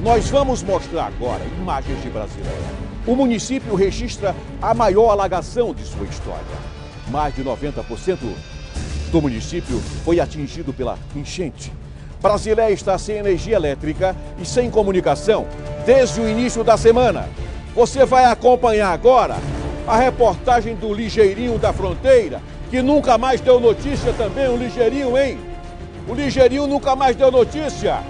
Nós vamos mostrar agora imagens de Brasileira. O município registra a maior alagação de sua história. Mais de 90% do município foi atingido pela enchente. Brasileia está sem energia elétrica e sem comunicação desde o início da semana. Você vai acompanhar agora a reportagem do Ligeirinho da Fronteira, que nunca mais deu notícia também, o Ligeirinho, hein? O Ligeirinho nunca mais deu notícia.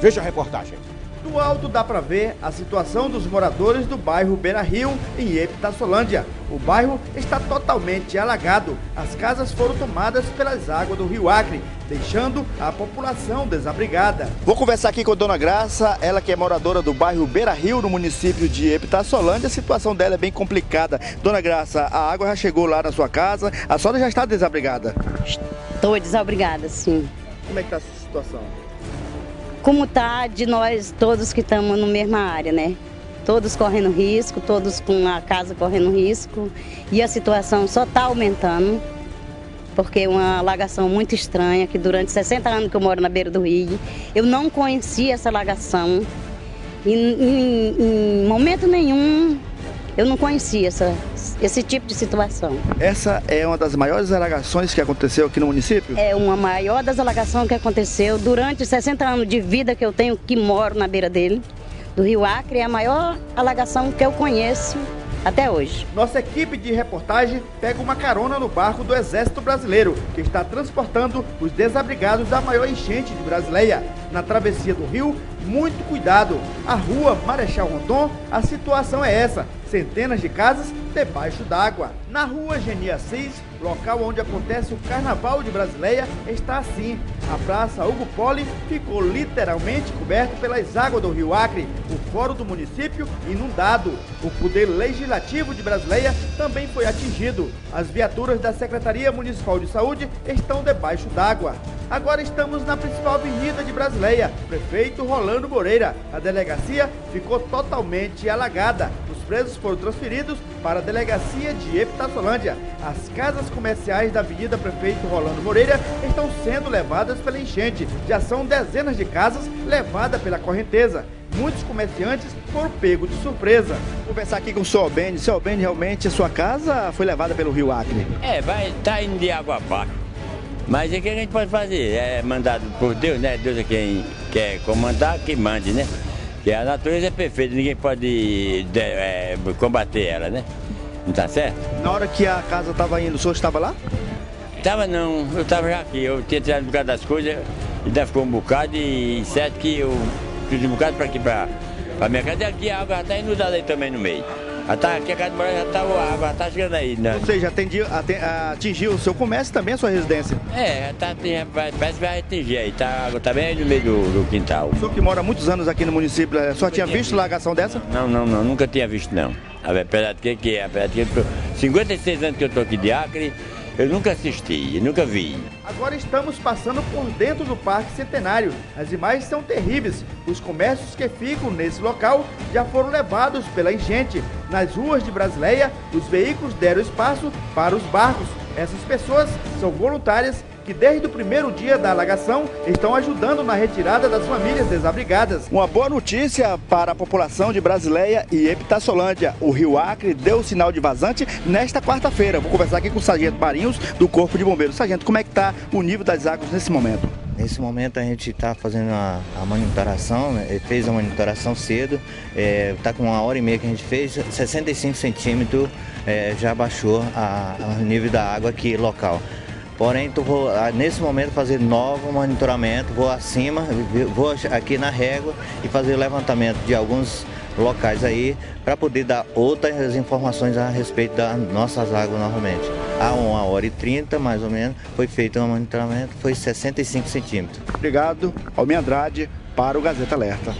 Veja a reportagem. Do alto dá para ver a situação dos moradores do bairro Beira Rio, em Epitaçolândia. O bairro está totalmente alagado. As casas foram tomadas pelas águas do rio Acre, deixando a população desabrigada. Vou conversar aqui com a dona Graça, ela que é moradora do bairro Beira Rio, no município de Epitaçolândia. A situação dela é bem complicada. Dona Graça, a água já chegou lá na sua casa, a senhora já está desabrigada? Estou desabrigada, sim. Como é que está a sua situação? como tá de nós todos que estamos na mesma área, né? Todos correndo risco, todos com a casa correndo risco e a situação só está aumentando, porque é uma alagação muito estranha, que durante 60 anos que eu moro na beira do rio, eu não conhecia essa alagação. E em, em momento nenhum eu não conhecia essa, esse tipo de situação. Essa é uma das maiores alagações que aconteceu aqui no município? É uma maior das alagações que aconteceu durante 60 anos de vida que eu tenho, que moro na beira dele, do Rio Acre, é a maior alagação que eu conheço até hoje. Nossa equipe de reportagem pega uma carona no barco do Exército Brasileiro, que está transportando os desabrigados da maior enchente de Brasileia. Na travessia do rio, muito cuidado. A rua Marechal Rondon, a situação é essa: centenas de casas debaixo d'água. Na rua Genia 6, local onde acontece o Carnaval de Brasileia, está assim. A Praça Hugo Poli ficou literalmente coberta pelas águas do Rio Acre, o fórum do município inundado. O Poder Legislativo de Brasileia também foi atingido. As viaturas da Secretaria Municipal de Saúde estão debaixo d'água. Agora estamos na principal avenida de Brasileia, prefeito Rolando Moreira. A delegacia ficou totalmente alagada. Os presos foram transferidos para a delegacia de Epitaçolândia. As casas comerciais da Avenida Prefeito Rolando Moreira estão sendo levadas pela enchente. Já são dezenas de casas levadas pela correnteza muitos comerciantes foram pegos de surpresa. Vou conversar aqui com o senhor Beni. Senhor Beni, realmente a sua casa foi levada pelo rio Acre? É, vai, tá indo de água abaixo. Mas o que a gente pode fazer? É mandado por Deus, né? Deus é quem quer comandar, que mande, né? Que a natureza é perfeita, ninguém pode de, é, combater ela, né? Não tá certo? Na hora que a casa estava indo, o senhor estava lá? Tava não, eu estava já aqui. Eu tinha tirado um bocado das coisas, ainda ficou um bocado e certo que eu fiz um bocado para aqui, para a minha casa. E aqui a água está inundada aí também no meio. Já tá, aqui a casa de morar já tá tá chegando aí, né? Ou seja, atendi, atingiu o seu comércio também a sua residência? É, tá, parece que vai atingir aí, tá, tá bem aí no meio do, do quintal. O senhor que mora muitos anos aqui no município, eh, só tinha, tinha visto, visto lagação dessa? Não, não, não, nunca tinha visto não. Apesar de que, que apesar de que 56 anos que eu tô aqui de Acre, eu nunca assisti, eu nunca vi. Agora estamos passando por dentro do Parque Centenário. As imagens são terríveis. Os comércios que ficam nesse local já foram levados pela enchente. Nas ruas de Brasileia, os veículos deram espaço para os barcos. Essas pessoas são voluntárias que desde o primeiro dia da alagação estão ajudando na retirada das famílias desabrigadas. Uma boa notícia para a população de Brasileia e Epitaçolândia. O Rio Acre deu sinal de vazante nesta quarta-feira. Vou conversar aqui com o Sargento Marinhos do Corpo de Bombeiros. Sargento, como é que está o nível das águas nesse momento? Nesse momento a gente está fazendo a, a monitoração, né? fez a monitoração cedo, está é, tá com uma hora e meia que a gente fez, 65 centímetros é, já baixou o nível da água aqui local. Porém, tu vou nesse momento fazer novo monitoramento, vou acima, vou aqui na régua e fazer o levantamento de alguns locais aí para poder dar outras informações a respeito das nossas águas novamente. Há uma hora e trinta, mais ou menos, foi feito um monitoramento, foi 65 centímetros. Obrigado, Almir Andrade, para o Gazeta Alerta.